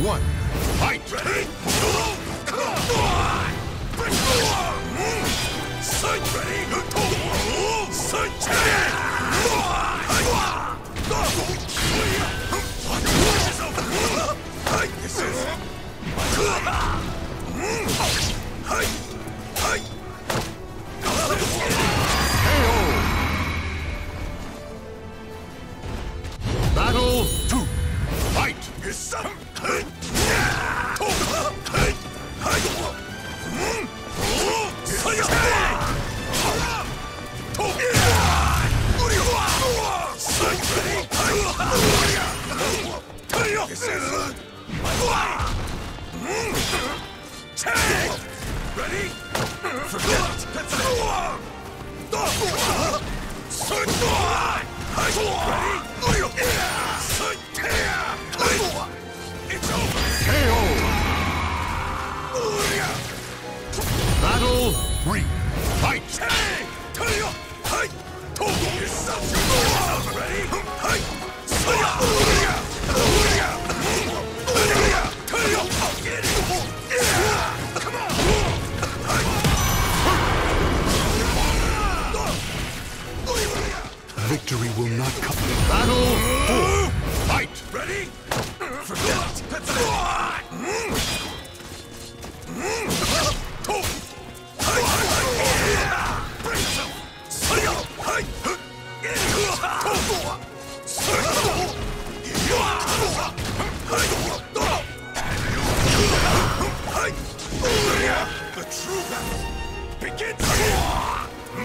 one, fight! Ready? Come on! Ready? Ready?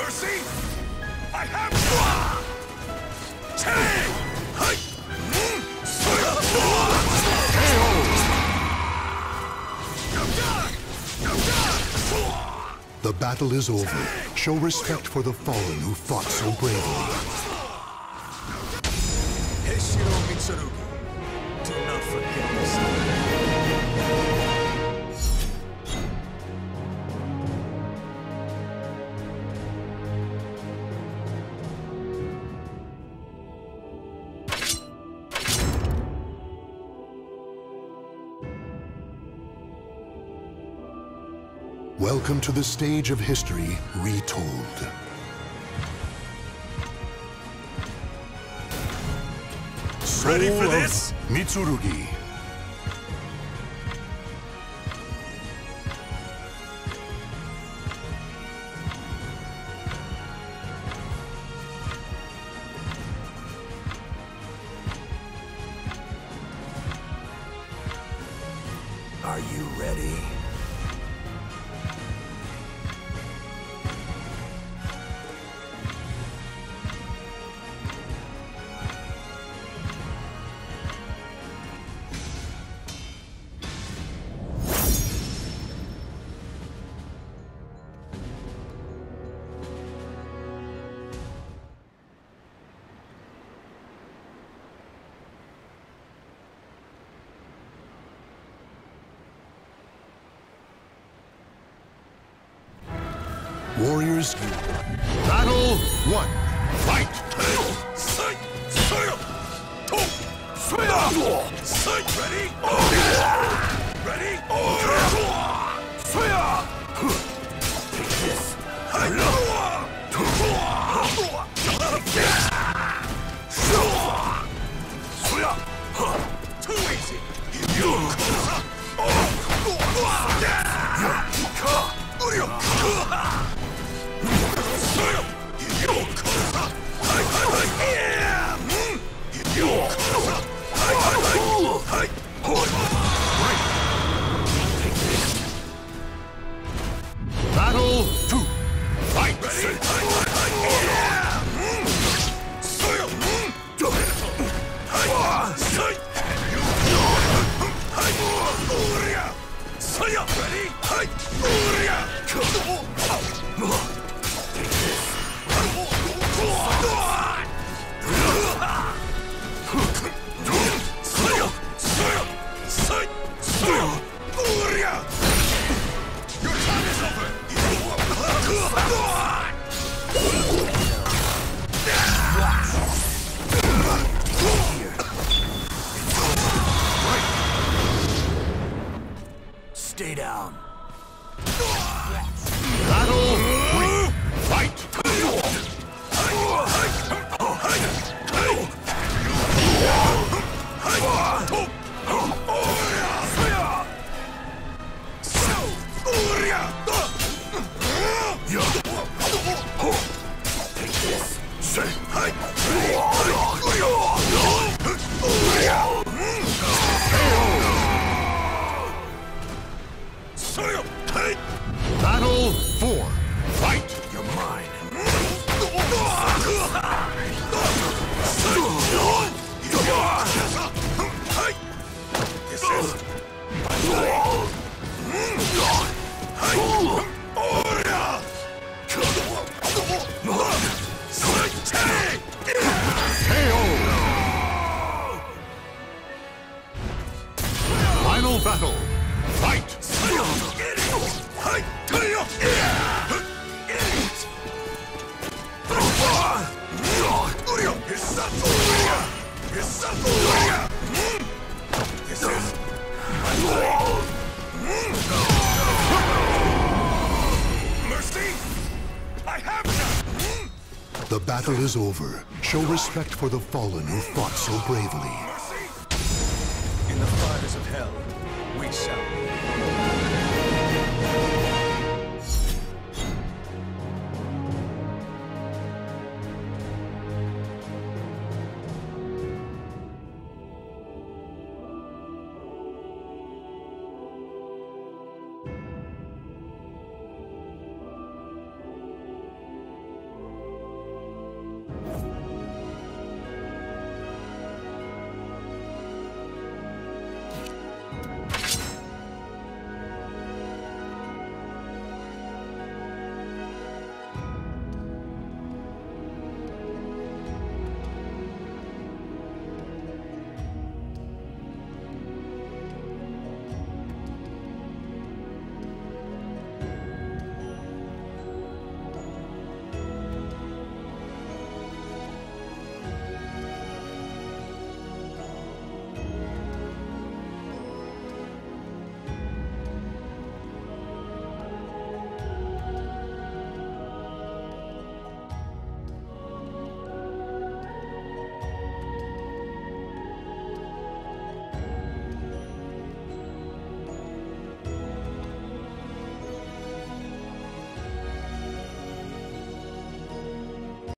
Mercy! I have! The battle is over. Show respect for the fallen who fought so bravely. Welcome to the stage of history retold. Ready for this? Mitsurugi. Warriors, battle one, fight! Sight! Ready? Ready? Battle two, fight! Your Stay The battle is over. Show respect for the fallen who fought so bravely. In the fires of hell, we shall.